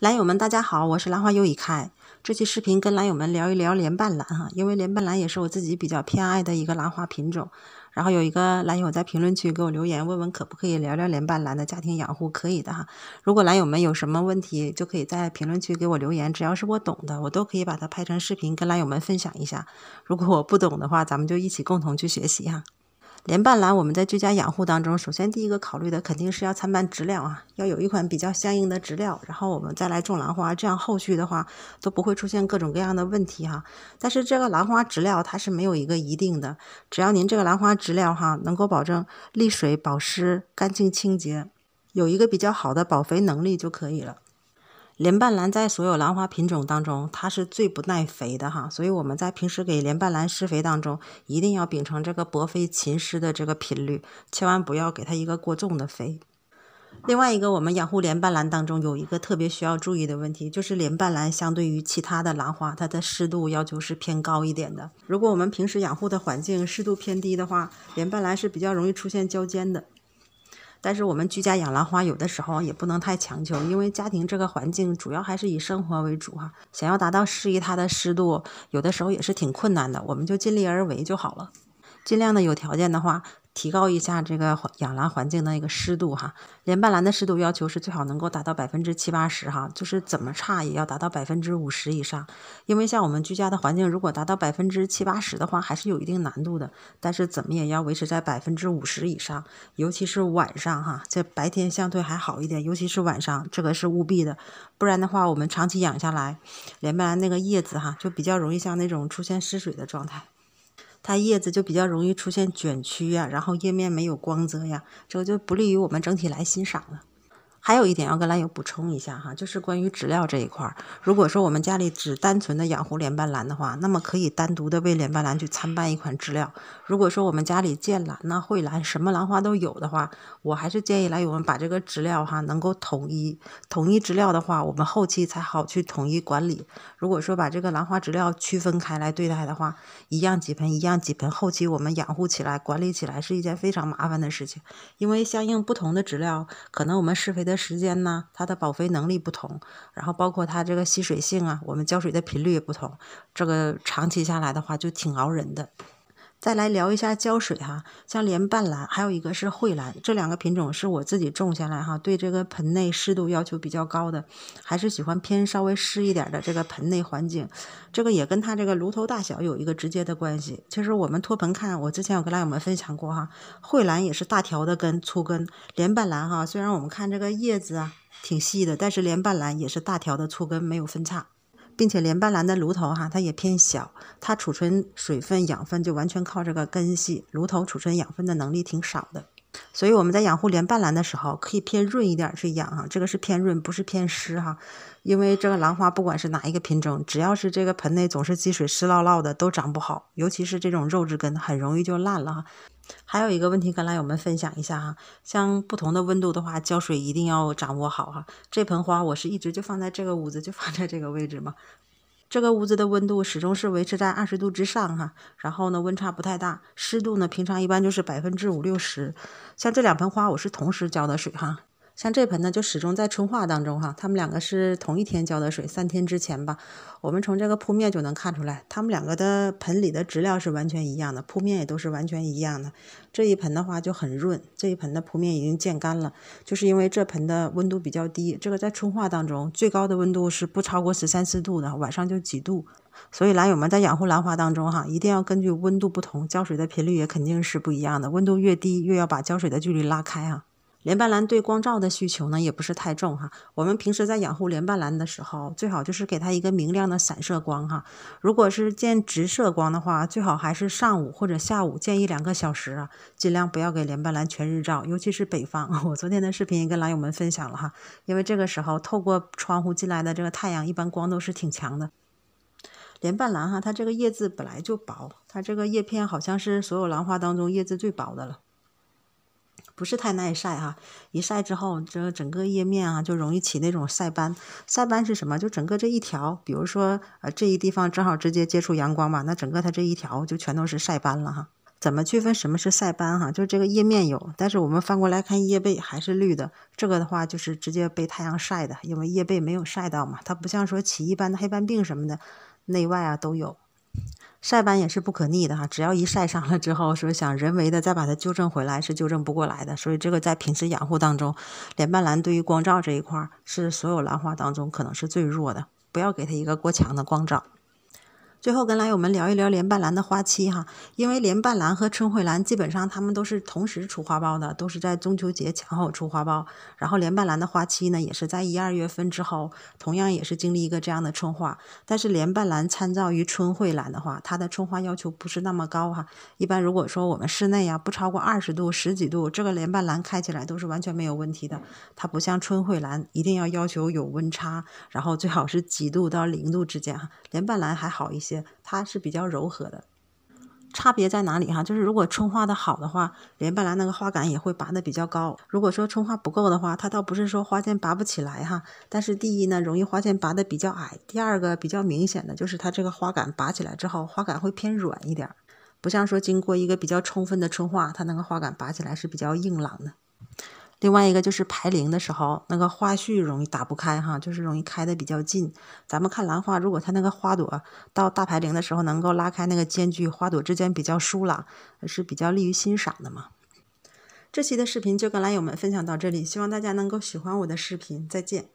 兰友们，大家好，我是兰花又已开。这期视频跟兰友们聊一聊莲瓣兰哈，因为莲瓣兰也是我自己比较偏爱的一个兰花品种。然后有一个兰友在评论区给我留言，问问可不可以聊聊莲瓣兰的家庭养护，可以的哈。如果兰友们有什么问题，就可以在评论区给我留言，只要是我懂的，我都可以把它拍成视频跟兰友们分享一下。如果我不懂的话，咱们就一起共同去学习哈。莲瓣兰，我们在居家养护当中，首先第一个考虑的肯定是要参半植料啊，要有一款比较相应的植料，然后我们再来种兰花，这样后续的话都不会出现各种各样的问题哈。但是这个兰花植料它是没有一个一定的，只要您这个兰花植料哈能够保证沥水、保湿、干净清洁，有一个比较好的保肥能力就可以了。莲瓣兰在所有兰花品种当中，它是最不耐肥的哈，所以我们在平时给莲瓣兰施肥当中，一定要秉承这个薄肥勤施的这个频率，千万不要给它一个过重的肥。另外一个，我们养护莲瓣兰当中有一个特别需要注意的问题，就是莲瓣兰相对于其他的兰花，它的湿度要求是偏高一点的。如果我们平时养护的环境湿度偏低的话，莲瓣兰是比较容易出现焦尖的。但是我们居家养兰花，有的时候也不能太强求，因为家庭这个环境主要还是以生活为主哈。想要达到适宜它的湿度，有的时候也是挺困难的，我们就尽力而为就好了。尽量的有条件的话。提高一下这个养兰环境的一个湿度哈，莲瓣兰的湿度要求是最好能够达到百分之七八十哈，就是怎么差也要达到百分之五十以上。因为像我们居家的环境，如果达到百分之七八十的话，还是有一定难度的。但是怎么也要维持在百分之五十以上，尤其是晚上哈，这白天相对还好一点，尤其是晚上，这个是务必的。不然的话，我们长期养下来，莲瓣兰那个叶子哈，就比较容易像那种出现失水的状态。它叶子就比较容易出现卷曲呀，然后叶面没有光泽呀，这个就不利于我们整体来欣赏了。还有一点要跟兰友补充一下哈，就是关于植料这一块儿。如果说我们家里只单纯的养护莲瓣兰的话，那么可以单独的为莲瓣兰去参半一款植料。如果说我们家里剑兰呐、蕙兰什么兰花都有的话，我还是建议兰友们把这个植料哈能够统一。统一植料的话，我们后期才好去统一管理。如果说把这个兰花植料区分开来对待的话，一样几盆一样几盆，后期我们养护起来、管理起来是一件非常麻烦的事情。因为相应不同的植料，可能我们施肥的时间呢，它的保肥能力不同，然后包括它这个吸水性啊，我们浇水的频率也不同，这个长期下来的话就挺熬人的。再来聊一下浇水哈，像莲瓣兰，还有一个是蕙兰，这两个品种是我自己种下来哈，对这个盆内湿度要求比较高的，还是喜欢偏稍微湿一点的这个盆内环境。这个也跟它这个炉头大小有一个直接的关系。其实我们托盆看，我之前有跟大友们分享过哈，蕙兰也是大条的根、粗根，莲瓣兰哈，虽然我们看这个叶子啊挺细的，但是莲瓣兰也是大条的粗根，没有分叉。并且莲瓣兰的炉头哈，它也偏小，它储存水分养分就完全靠这个根系，炉头储存养分的能力挺少的。所以我们在养护莲瓣兰的时候，可以偏润一点去养哈，这个是偏润，不是偏湿哈。因为这个兰花不管是哪一个品种，只要是这个盆内总是积水湿涝涝的，都长不好，尤其是这种肉质根，很容易就烂了哈。还有一个问题跟兰友们分享一下哈，像不同的温度的话，浇水一定要掌握好哈。这盆花我是一直就放在这个屋子，就放在这个位置嘛。这个屋子的温度始终是维持在二十度之上哈，然后呢温差不太大，湿度呢平常一般就是百分之五六十。像这两盆花我是同时浇的水哈。像这盆呢，就始终在春化当中哈，它们两个是同一天浇的水，三天之前吧。我们从这个铺面就能看出来，它们两个的盆里的质量是完全一样的，铺面也都是完全一样的。这一盆的话就很润，这一盆的铺面已经见干了，就是因为这盆的温度比较低，这个在春化当中最高的温度是不超过十三四度的，晚上就几度。所以兰友们在养护兰花当中哈，一定要根据温度不同，浇水的频率也肯定是不一样的。温度越低，越要把浇水的距离拉开啊。莲瓣兰对光照的需求呢，也不是太重哈。我们平时在养护莲瓣兰的时候，最好就是给它一个明亮的散射光哈。如果是见直射光的话，最好还是上午或者下午见一两个小时啊，尽量不要给莲瓣兰全日照，尤其是北方。我昨天的视频也跟兰友们分享了哈，因为这个时候透过窗户进来的这个太阳，一般光都是挺强的。莲瓣兰哈，它这个叶子本来就薄，它这个叶片好像是所有兰花当中叶子最薄的了。不是太耐晒哈，一晒之后，这整个叶面啊就容易起那种晒斑。晒斑是什么？就整个这一条，比如说呃这一地方正好直接接触阳光嘛，那整个它这一条就全都是晒斑了哈。怎么区分什么是晒斑哈？就这个叶面有，但是我们翻过来看叶背还是绿的，这个的话就是直接被太阳晒的，因为叶背没有晒到嘛。它不像说起一般的黑斑病什么的，内外啊都有。晒斑也是不可逆的哈，只要一晒伤了之后，说想人为的再把它纠正回来是纠正不过来的。所以这个在平时养护当中，莲瓣兰对于光照这一块儿是所有兰花当中可能是最弱的，不要给它一个过强的光照。最后跟兰友们聊一聊莲瓣兰的花期哈，因为莲瓣兰和春蕙兰基本上它们都是同时出花苞的，都是在中秋节前后出花苞。然后莲瓣兰的花期呢，也是在一二月份之后，同样也是经历一个这样的春化。但是莲瓣兰参照于春蕙兰的话，它的春花要求不是那么高哈。一般如果说我们室内呀不超过二十度、十几度，这个莲瓣兰开起来都是完全没有问题的。它不像春蕙兰，一定要要求有温差，然后最好是几度到零度之间哈。莲瓣兰还好一些。它是比较柔和的，差别在哪里哈？就是如果春化的好的话，连瓣兰那个花杆也会拔的比较高。如果说春化不够的话，它倒不是说花线拔不起来哈，但是第一呢，容易花线拔的比较矮；第二个比较明显的就是它这个花杆拔起来之后，花杆会偏软一点，不像说经过一个比较充分的春化，它那个花杆拔起来是比较硬朗的。另外一个就是排铃的时候，那个花序容易打不开哈，就是容易开的比较近。咱们看兰花，如果它那个花朵到大排铃的时候能够拉开那个间距，花朵之间比较疏朗，是比较利于欣赏的嘛。这期的视频就跟兰友们分享到这里，希望大家能够喜欢我的视频，再见。